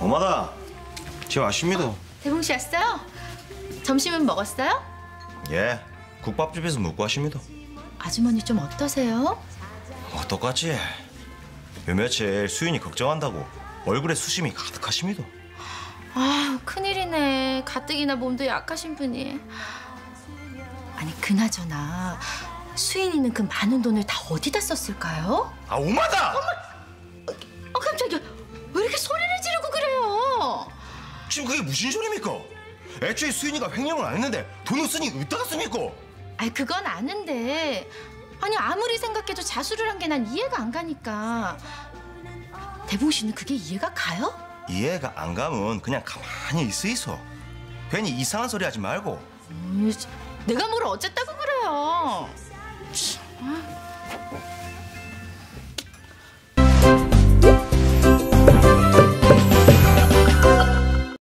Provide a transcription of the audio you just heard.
엄마다. 지금 아십니다. 대봉 씨 왔어요? 점심은 먹었어요? 예. 국밥집에서 먹고 하십니다. 아주머니 좀 어떠세요? 뭐 똑같지. 요 며칠 수인이 걱정한다고 얼굴에 수심이 가득하십니다. 아 큰일이네. 가뜩이나 몸도 약하신 분이. 아니 그나저나 수인이는 그 많은 돈을 다 어디다 썼을까요? 아 오마다! 아 지금 그게 무슨 소리입니까? 애초에 수인이가 횡령을 안 했는데 돈을 쓰니 어디다가 씁니까? 아니 그건 아는데 아니 아무리 생각해도 자수를 한 게 난 이해가 안 가니까 대봉 씨는 그게 이해가 가요? 이해가 안 가면 그냥 가만히 있어 있어. 괜히 이상한 소리 하지 말고 으이, 내가 뭘 어쨌다고 그래요? 참, 아.